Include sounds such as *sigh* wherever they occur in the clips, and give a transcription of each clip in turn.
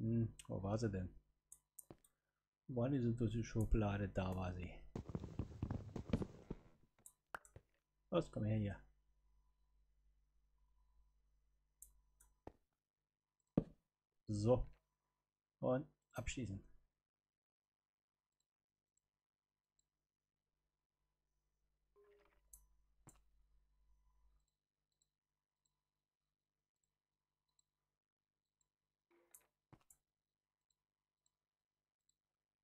Hm, wo war sie denn? Wo war diese durch Schublade? Da war sie. Los, komm her hier. So. Und abschließen.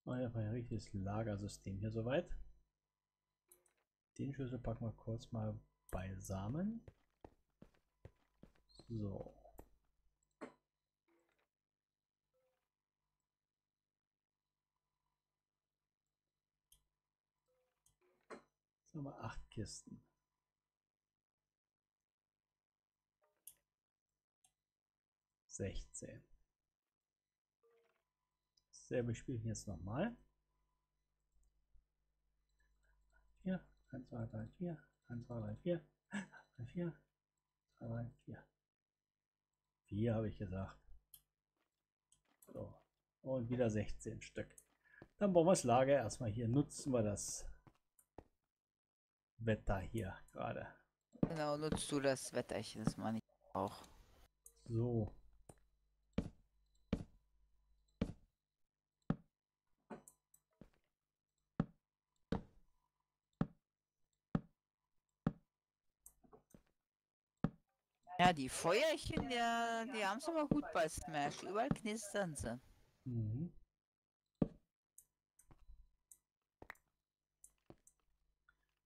Ah ja, ein richtiges Lagersystem hier soweit. Den Schlüssel packen wir kurz mal beisammen. So. Jetzt haben wir acht Kisten. Sechzehn. Selbe Spiel jetzt nochmal. 4, 1, 2, 3, 4, 1, 2, 3, 4, 3, 4, 2, 3, 4. 4 habe ich gesagt. So. Und wieder 16 Stück. Dann bauen wir das Lager erstmal hier. Nutzen wir das Wetter hier gerade. Genau, nutzt du das Wetterchen, das meine ich auch. So. Ja, die Feuerchen, ja, die haben es aber gut bei Smash. Überall knistern sie. Mhm.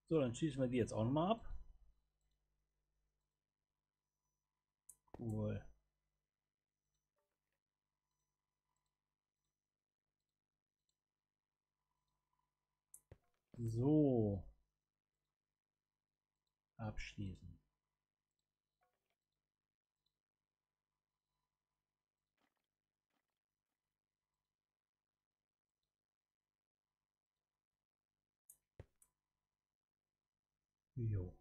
So, dann schießen wir die jetzt auch noch mal ab. Cool. So. Abschließen. Jo.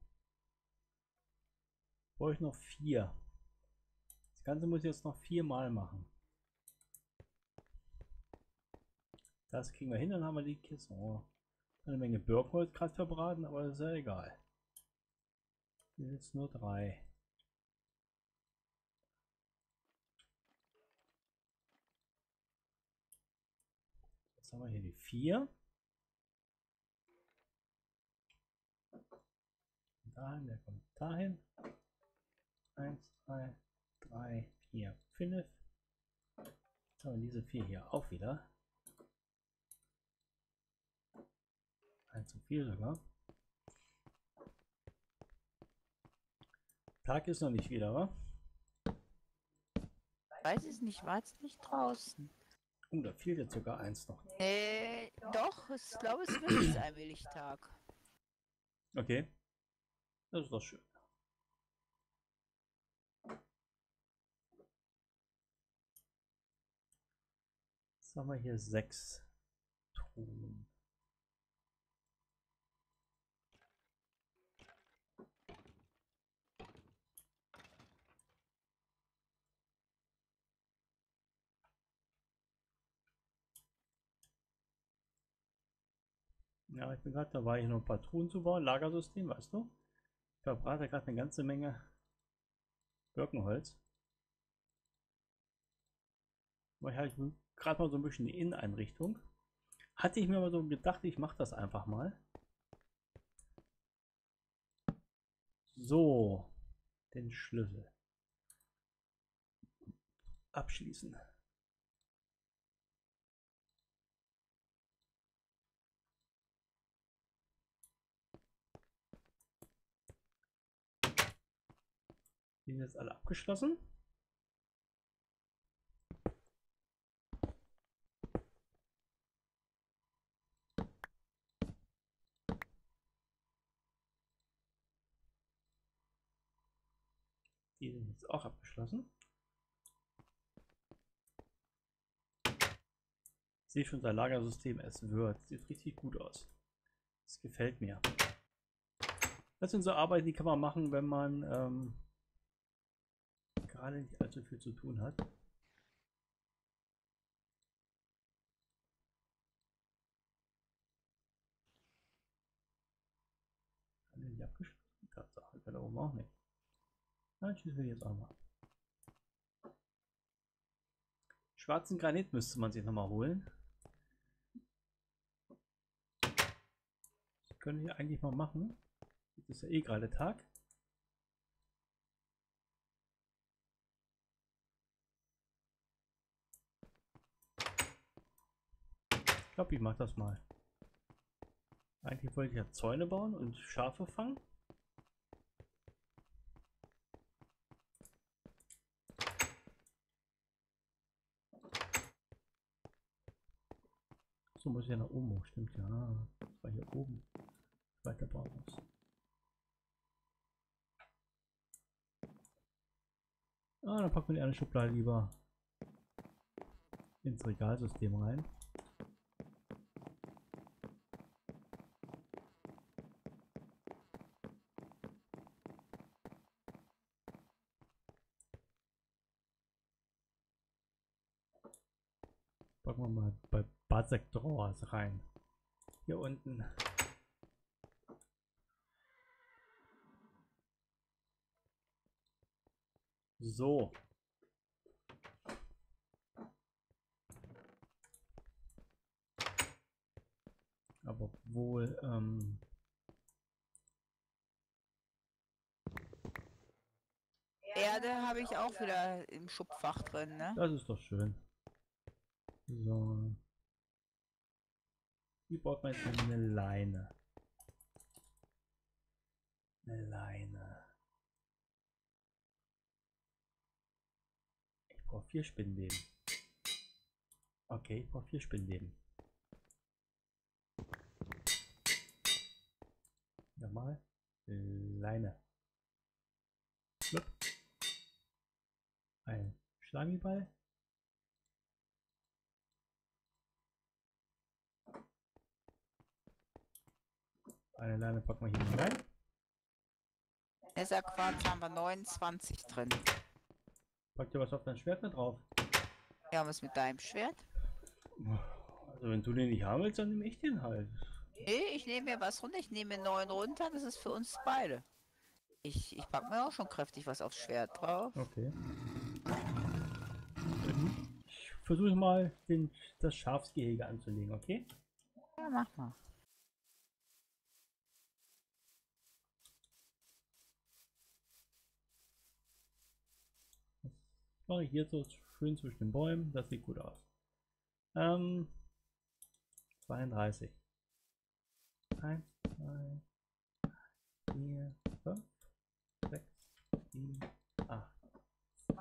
Brauche ich noch vier. Das Ganze muss ich jetzt noch viermal machen. Das kriegen wir hin, dann haben wir die Kiste. Oh, eine Menge Birkenholz gerade verbraten, aber das ist ja egal. Jetzt nur drei. Jetzt haben wir hier die vier. Dahin, der kommt dahin. 1, 2, 3, 4, 5. Jetzt haben wir diese vier hier auch wieder. Ein zu viel sogar. Tag ist noch nicht wieder, wa? Weiß es nicht, war jetzt nicht draußen. Oh, da fehlt jetzt sogar eins noch. Äh, doch, ich glaube, es wird jetzt allmählich Tag. Okay. Das ist doch schön. Jetzt haben wir hier sechs Truhen. Ja, ich bin gerade dabei, hier noch ein paar Truhen zu bauen. Lagersystem, weißt du? Ich verbrate gerade eine ganze Menge Birkenholz. Weil halt gerade mal so ein bisschen die Inneneinrichtung. Hatte ich mir mal so gedacht, ich mache das einfach mal. So, den Schlüssel. Abschließen. Die sind jetzt alle abgeschlossen. Die sind jetzt auch abgeschlossen. Ich sehe schon unser Lagersystem, es wird. Sieht richtig gut aus. Das gefällt mir. Das sind so Arbeiten, die kann man machen, wenn man ähm, gerade nicht allzu viel zu tun hat. Hat er die abgeschlossen? Tatsache, da oben auch nicht. Dann schießen wir jetzt auch mal. Schwarzen Granit müsste man sich nochmal holen. Das könnte ich eigentlich mal machen. Jetzt ist ja eh gerade Tag. Glaube, ich mache das mal. Eigentlich wollte ich ja Zäune bauen und Schafe fangen. So muss ich ja nach oben hoch, stimmt ja. Das war hier oben. Weiter bauen muss. Ah, dann packen wir die eine Schublade lieber ins Regalsystem rein. Packen wir mal bei Basic Drawers rein. Hier unten. So. Aber wohl, ähm, Erde habe ich auch wieder im Schubfach drin, ne? das ist doch schön. So. Wie baut man jetzt eine Leine? Eine Leine. Ich brauche vier Spinnweben. Okay, ich brauche vier Spinnweben. Nochmal. Leine. Schlupp. Ein Schlamiball. Eine Leine packen wir hier rein. Netherquarz haben wir 29 drin. Pack dir was auf dein Schwert mit drauf. Ja, was mit deinem Schwert? Also wenn du den nicht haben willst, dann nehme ich den halt. Nee, ich nehme mir was runter. Ich nehme mir 9 runter. Das ist für uns beide. Ich, ich pack mir auch schon kräftig was aufs Schwert drauf. Okay. Ich versuche mal den, das Schafsgehege anzulegen, okay? Ja, mach mal. Mache ich hier so schön zwischen den Bäumen. Das sieht gut aus. Ähm, 32. 1, 2, 4, 5, 6, 7, 8.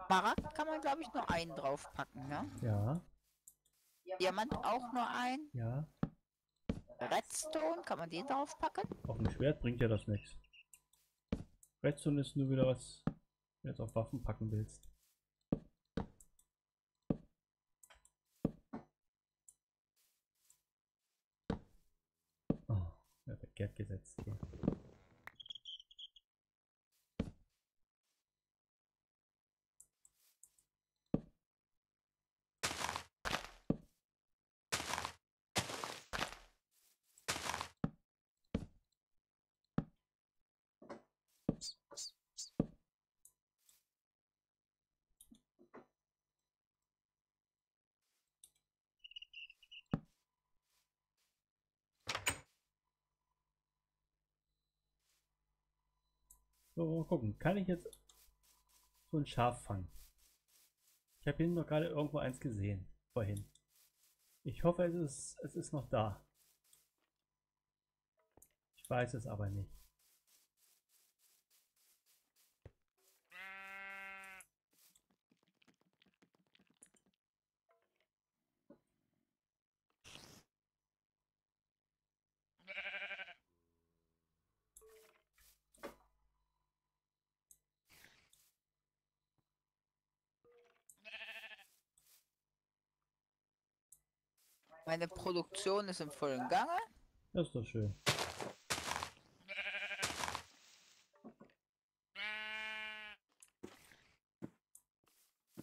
Smaragd kann man, glaube ich, nur einen draufpacken, ne? Ja, Diamant auch nur einen. ja. Redstone, kann man den draufpacken? Auf dem Schwert bringt ja das nichts. Redstone ist nur wieder was, wenn du jetzt auf Waffen packen willst. Oh, er hat verkehrt gesetzt hier. So, gucken. Kann ich jetzt so ein Schaf fangen? Ich habe hier noch gerade irgendwo eins gesehen. Vorhin. Ich hoffe, es ist, es ist noch da. Ich weiß es aber nicht. Meine Produktion ist im vollen Gange. Das ist doch schön.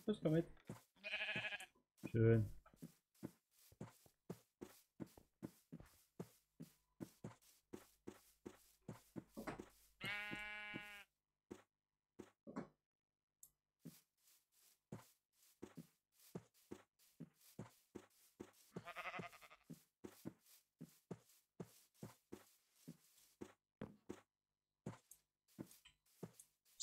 Das komm mit. Schön.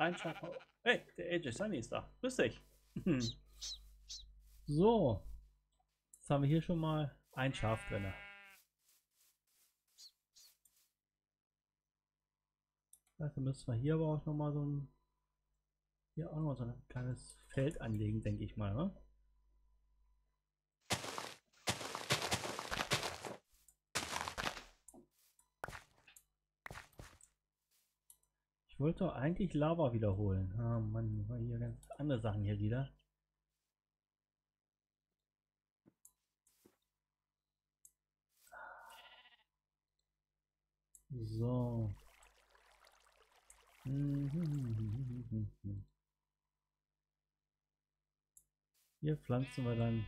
Ein Schaf. Hey, der AJ Sunny ist da. Grüß dich. so. Jetzt haben wir hier schon mal ein Schaf drin. Also müssen wir hier aber auch noch mal so ein hier auch noch so ein kleines Feld anlegen, denke ich mal. Ne? Wollte eigentlich Lava wiederholen. Ah Mann, hier ganz andere Sachen hier wieder. So. Hier pflanzen wir dann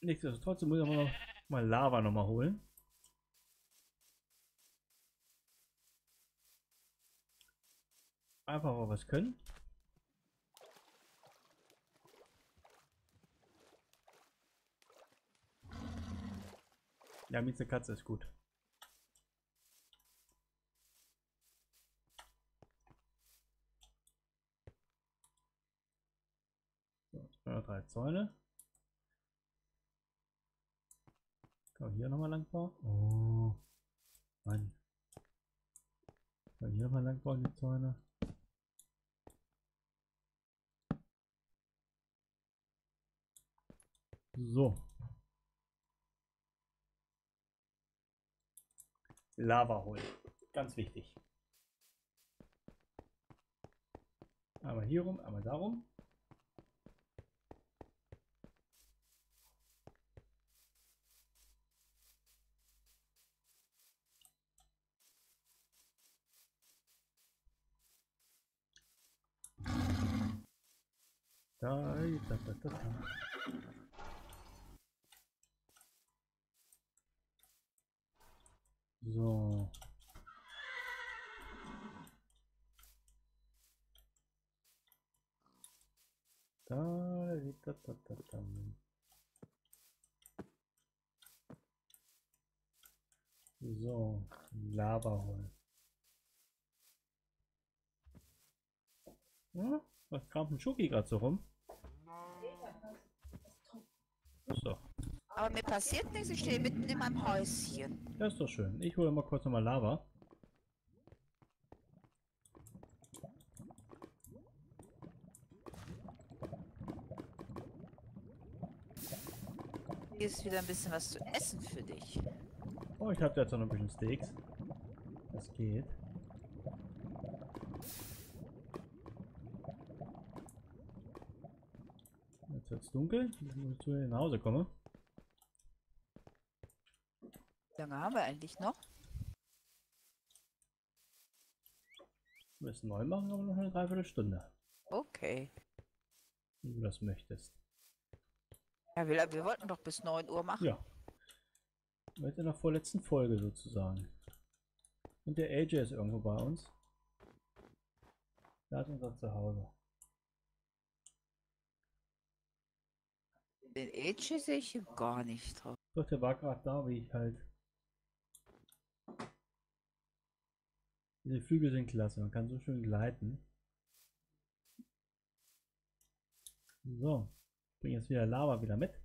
Nichtsdestotrotz muss ich aber noch mal Lava noch mal holen. Einfach mal was können. Ja, Mieze Katze ist gut. So, drei Zäune. Kann hier nochmal lang bauen? Oh, Mann. Kann hier nochmal lang bauen, die Zäune? So. Lava holen. Ganz wichtig. Einmal hier rum, einmal darum. Da, da, da, da, da. So. Da, da, da, da, da. So, Lava holen. Ja, was kam ein Schoki gerade so rum? Ist doch. Aber mir passiert nichts, ich stehe mitten in meinem Häuschen. Das ist doch schön. Ich hole mal kurz nochmal Lava. Hier ist wieder ein bisschen was zu essen für dich. Oh, ich habe jetzt noch ein bisschen Steaks. Das geht. Jetzt wird es dunkel. Ich muss zu nach Hause kommen. Wie lange haben wir eigentlich noch? Wir müssen neu machen, aber noch eine Dreiviertelstunde. Okay. Wenn du das möchtest. Ja, wir, wir wollten doch bis 9 Uhr machen. Ja. Mit in der vorletzten Folge sozusagen. Und der AJ ist irgendwo bei uns. Da ist unser Zuhause. Den Age sehe ich hier gar nicht drauf. Doch, der war gerade da, wie ich halt. Diese Flügel sind klasse, man kann so schön gleiten. So, ich bringe jetzt wieder Lava wieder mit.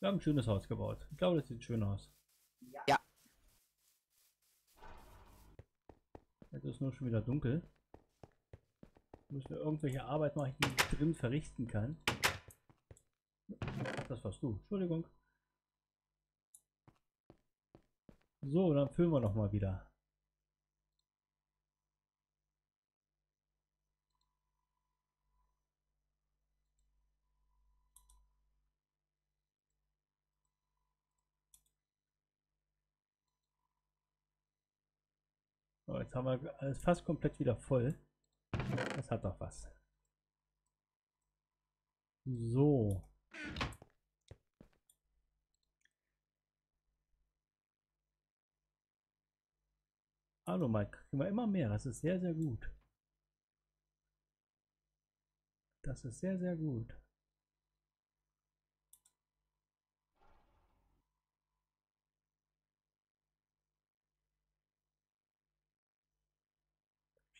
Wir haben ein schönes Haus gebaut. Ich glaube, das sieht schön aus. Ja. Jetzt ist nur schon wieder dunkel. Müssen wir irgendwelche Arbeit machen, die ich drin verrichten kann. Das warst du. Entschuldigung. So, dann füllen wir noch mal wieder. Jetzt haben wir alles fast komplett wieder voll. Das hat doch was. So. Hallo Mike, kriegen wir immer mehr. Das ist sehr, sehr gut. Das ist sehr, sehr gut.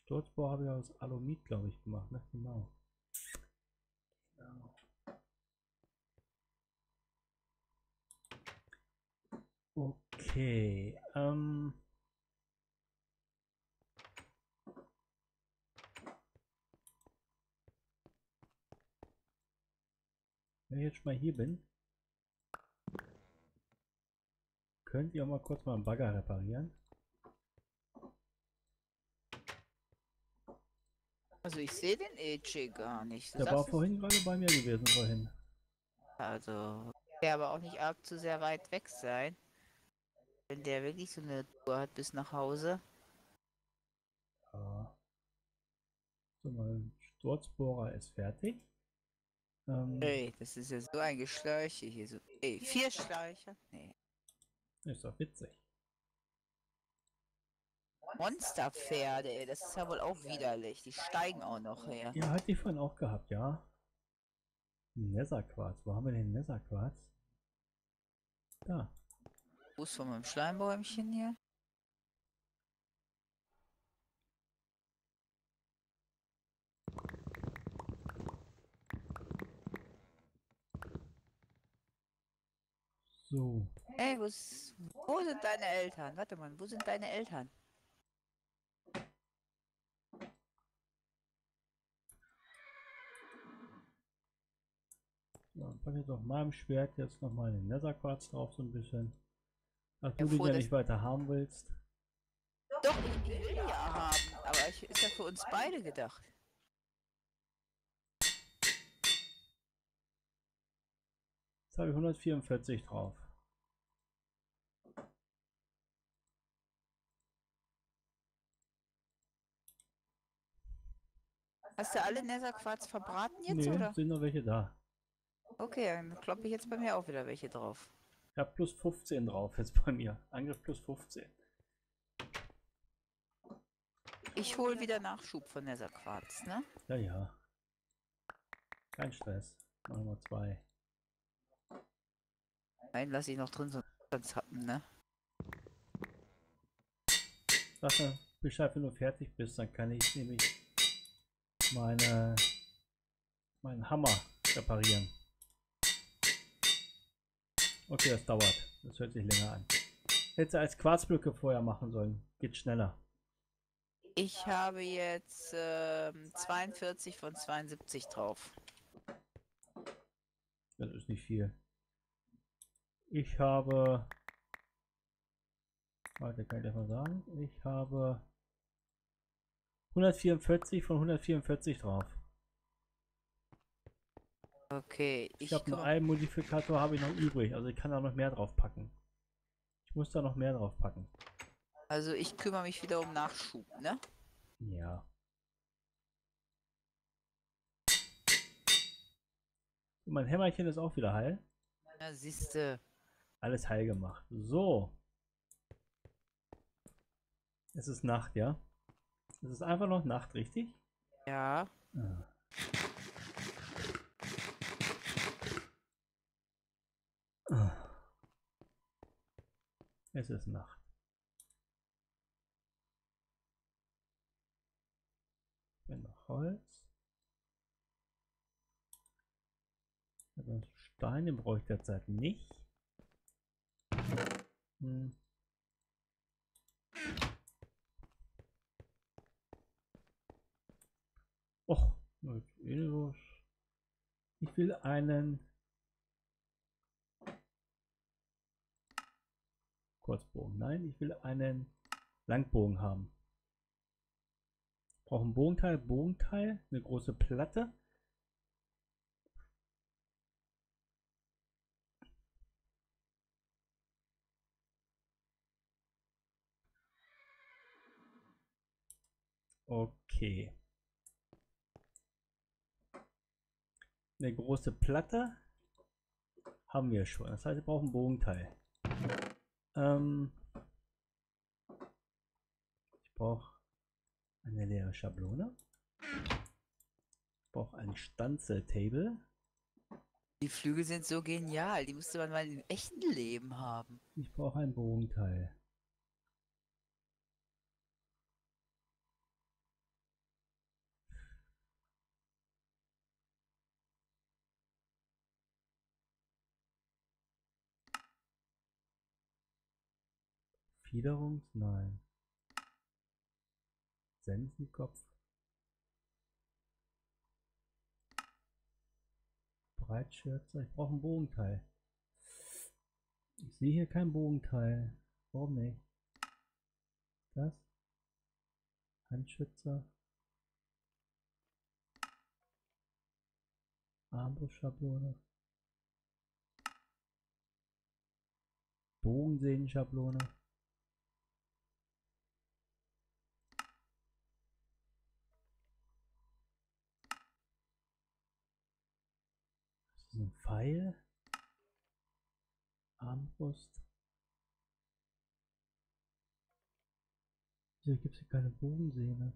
Sturzbohr habe ich aus Alumit, glaube ich, gemacht, ne? Genau. genau. Okay, ähm. Wenn ich jetzt mal hier bin, könnt ihr mal kurz mal einen Bagger reparieren? Also ich sehe den EJ gar nicht. Du Der war vorhin gerade bei mir gewesen, vorhin. Also, der aber auch nicht arg zu sehr weit weg sein. Wenn der wirklich so eine Tour hat bis nach Hause. Ja. So, mein Sturzbohrer ist fertig. Ähm, Ey, das ist ja so ein Geschläuche hier. So, ey, vier Schläuche? Nee. Ist doch witzig. Monsterpferde, ey, das ist ja wohl auch widerlich. Die steigen auch noch her. Ja, hatte ich vorhin auch gehabt, ja. Netherquarz. Wo haben wir den Netherquarz? Da. Fuß von meinem Schleimbäumchen hier. So. Ey, wo, ist, wo sind deine Eltern? Warte mal, wo sind deine Eltern? Dann packe ich auf meinem Schwert jetzt nochmal den Netherquarz drauf, so ein bisschen. Ach, Ja, du den froh, ja nicht weiter haben willst. Doch, ich will die ja haben, aber ich, ist ja für uns beide gedacht. Jetzt habe ich 144 drauf. Hast du alle Netherquarz verbraten jetzt, nee, oder? sind noch welche da. Okay, dann kloppe ich jetzt bei mir auch wieder welche drauf. Ich habe plus 15 drauf jetzt bei mir. Angriff plus 15. Ich hole wieder Nachschub von Netherquarz, ne? Ja, ja. Kein Stress. Machen wir zwei. Nein, lass ich noch drin, sonst happen, ne? Sag mir Bescheid, wenn du fertig bist, dann kann ich nämlich meine meinen Hammer reparieren. Okay, das dauert. Das hört sich länger an. Hätte als Quarzblöcke vorher machen sollen. Geht schneller. Ich habe jetzt ähm, 42 von 72 drauf. Das ist nicht viel. Ich habe. Warte, kann ich das mal sagen? Ich habe 144 von 144 drauf. Okay, Ich, ich, habe nur kümm- einen Modifikator habe ich noch übrig, also ich kann da noch mehr drauf packen. Ich muss da noch mehr drauf packen. also ich kümmere mich wieder um Nachschub, ne? Ja. Und mein Hämmerchen ist auch wieder heil. Na siehste. Alles heil gemacht. So. Es ist Nacht, ja? Es ist einfach noch Nacht, richtig? Ja. Ah. Es ist Nacht. Wenn noch Holz. Also Stein, den brauche ich derzeit nicht. Hm. Och, los. Ich will einen Kurzbogen. Nein, ich will einen Langbogen haben. Brauche ein Bogenteil, Bogenteil, eine große Platte. Okay. Eine große Platte haben wir schon. Das heißt, wir brauchen ein Bogenteil. Ähm, ich brauche eine leere Schablone. Ich brauche ein Stanzeltable. Die Flügel sind so genial. Die müsste man mal im echten Leben haben. Ich brauche ein Bogenteil. Fiederungs? Nein. Sensenkopf. Breitschürzer. Ich brauche ein Bogenteil. Ich sehe hier kein Bogenteil. Warum nicht? Das? Handschützer. Armbrustschablone. Bogensehnenschablone. Das ist ein Pfeil. Armbrust. Wieso gibt es hier keine Bogensehne?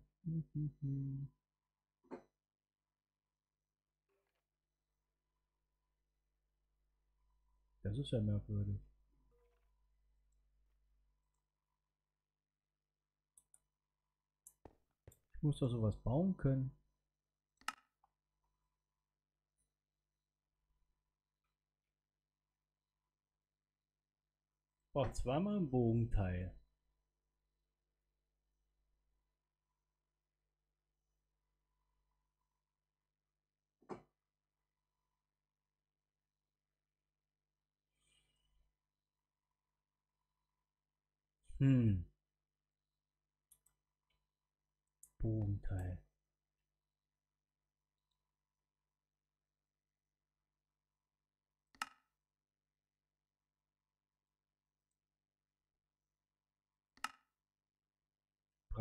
Das ist ja merkwürdig. Ich muss doch sowas bauen können. Braucht zweimal ein Bogenteil. Hm. Bogenteil.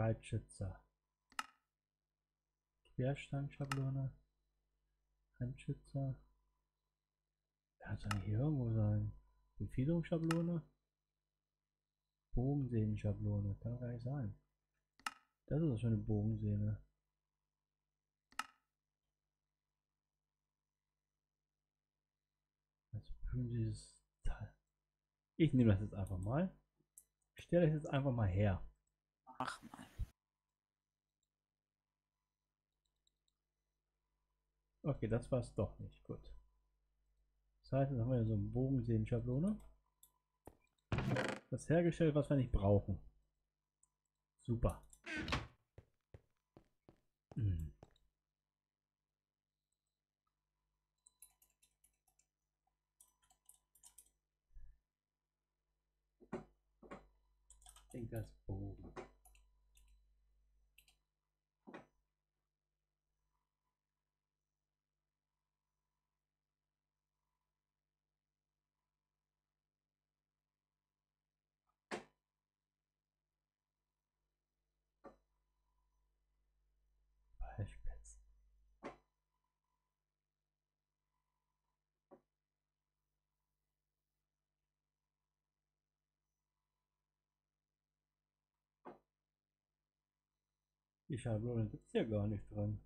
Breitschützer. Querstangschablone. Handschützer. Ja, soll hier irgendwo sein. Befiederungsschablone. Bogensehnenschablone. Kann doch gar nicht sein. Das ist doch schon eine Bogensehne. Also dieses Teil. Ich nehme das jetzt einfach mal. Stelle das jetzt einfach mal her. Mach mal. Okay, das war es doch nicht. Gut. Das heißt, jetzt haben wir so eine Bogensehnenschablone. Das hergestellt, was wir nicht brauchen. Super. Hm. Die Schablone gibt es ja gar nicht dran.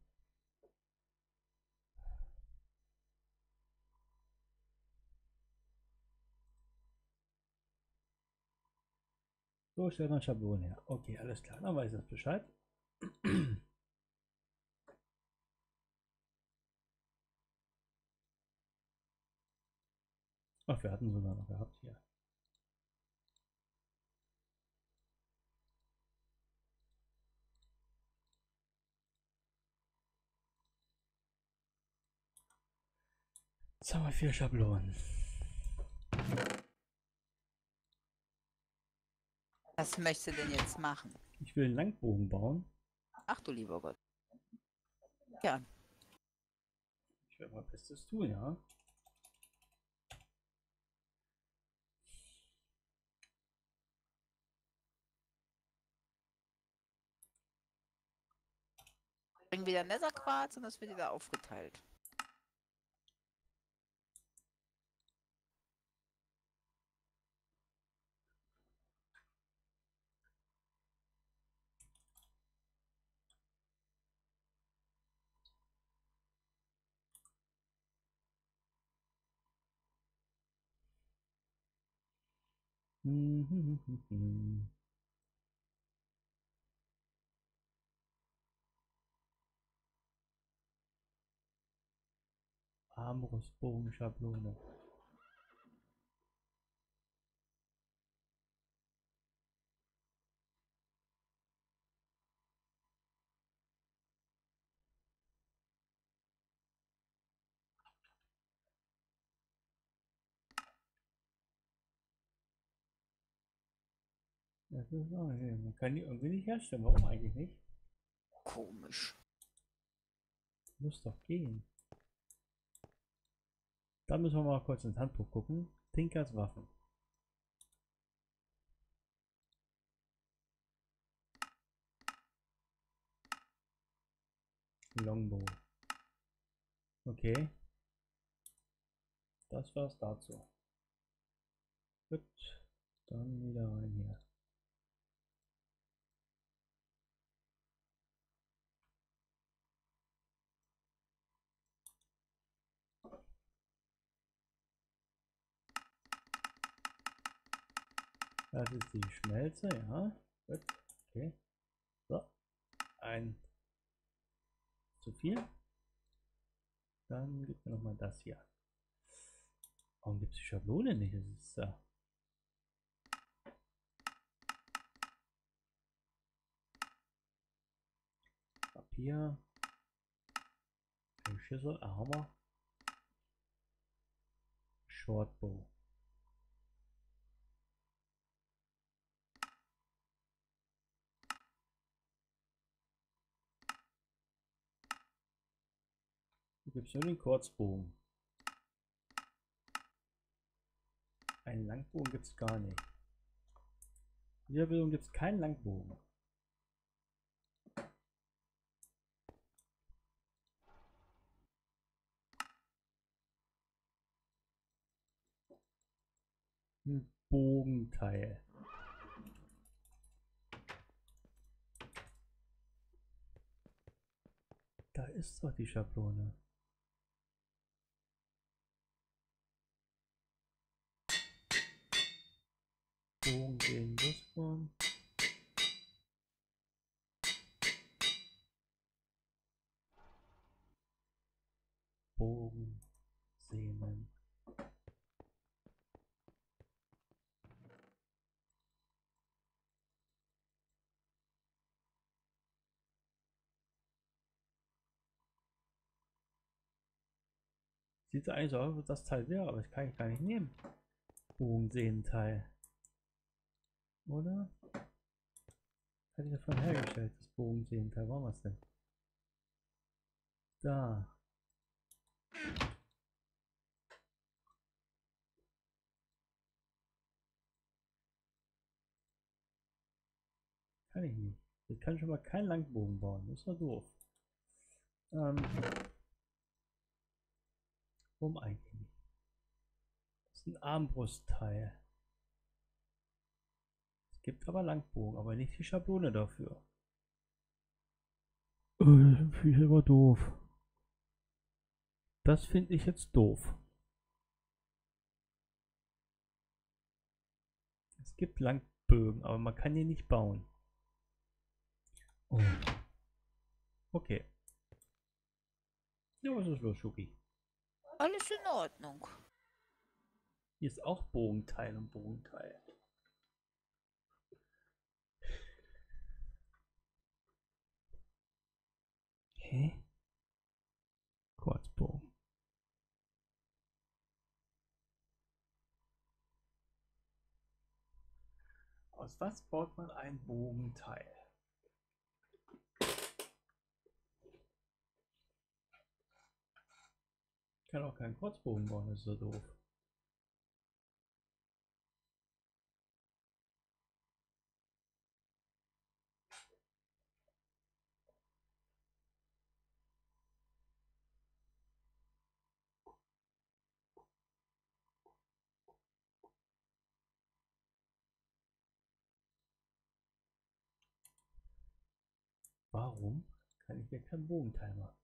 So stellt man Schablonen her. Okay, alles klar, dann weiß das Bescheid. *clears throat* Ach, wir hatten sogar noch gehabt hier. Jetzt haben wir vier Schablonen. Was möchtest du denn jetzt machen? Ich will einen Langbogen bauen. Ach du lieber Gott. Ja, Ich werde mal Bestes tun, ja. bring wieder Netherquarz und das wird wieder aufgeteilt. Armbrustbogenschablone. Das ist auch, nee, man kann die irgendwie nicht herstellen. Warum eigentlich nicht? Komisch. Muss doch gehen. Da müssen wir mal kurz ins Handbuch gucken. Tinkers Waffen. Longbow. Okay. Das war's dazu. Gut. Dann wieder rein hier. Das ist die Schmelze, ja. Gut. Okay. So. Ein zu viel. Dann gibt mir noch mal das hier. Warum gibt es die Schablone nicht? Das ist äh Papier. Schüssel, Hammer. Shortbow. Gibt es nur den Kurzbogen. Einen Langbogen gibt es gar nicht. In dieser Version gibt es keinen Langbogen. Ein Bogenteil. Da ist doch die Schablone. Bogen gegen Brustform. Bogen, Sehnen. Sieht eigentlich so aus, ob das Teil wäre, aber das kann ich gar nicht nehmen. Bogensehnenteil. Oder? Hatte ich davon hergestellt, das Bogensehenteil. Warum was denn? Da. Kann ich nicht. Ich kann schon mal keinen Langbogen bauen. Das doch doof. Ähm, warum eigentlich nicht? Das ist ein Armbrustteil. Es gibt aber Langbogen, aber nicht die Schablone dafür. Äh, Das finde ich aber doof. Das finde ich jetzt doof. Es gibt Langbögen, aber man kann die nicht bauen. Oh. Okay. Ja, was ist los, Schuki? Alles in Ordnung. Hier ist auch Bogenteil und Bogenteil. Hä? Kurzbogen. Aus was baut man ein Bogenteil? Ich kann auch keinen Kurzbogen bauen, ist so doof. Warum kann ich hier keinen Bogenteil machen?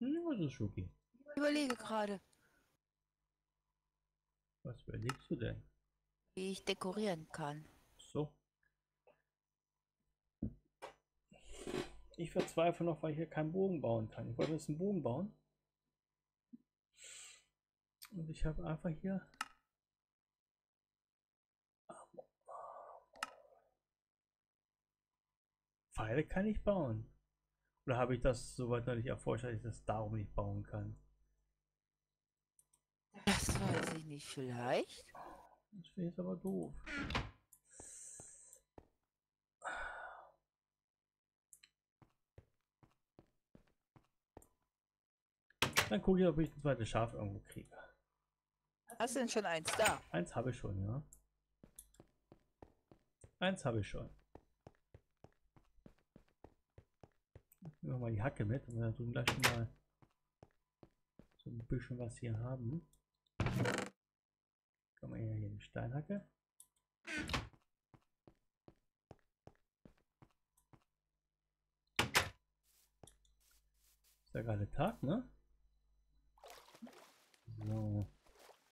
Hm, was ist Schuki? Ich überlege gerade, Was überlegst du denn? wie ich dekorieren kann. So. Ich verzweifle noch, weil ich hier keinen Bogen bauen kann. Ich wollte jetzt einen Bogen bauen. Und ich habe einfach hier Pfeile kann ich bauen. Oder habe ich das soweit noch nicht erforscht, dass ich das darum nicht bauen kann? Das weiß ich nicht, vielleicht. Das ich jetzt aber doof. Dann gucke ich, ob ich ein zweites Schaf irgendwo kriege. Hast du denn schon eins da? Eins habe ich schon, ja. Eins habe ich schon. Nehmen wir mal die Hacke mit, und wir tun gleich mal so ein bisschen was hier haben. Kann man hier, die Steinhacke. Ist ja gerade Tag, ne? So.